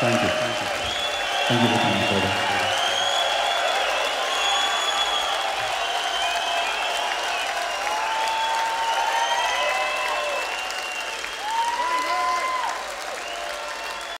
Thank you. Thank you for coming, brother.